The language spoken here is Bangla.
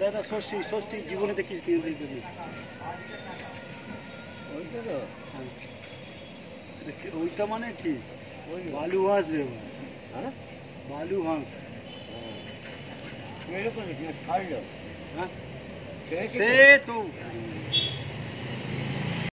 দাদা ষষ্ঠী ষষ্ঠী জীবনে দেখিস কিনে দিতে ওইটা তো হ্যাঁ। ওইটা মানে কি? ওই বালু হাঁস রে হ্যাঁ? বালু হাঁস। এরকম ছাড়লো হ্যাঁ? সে তো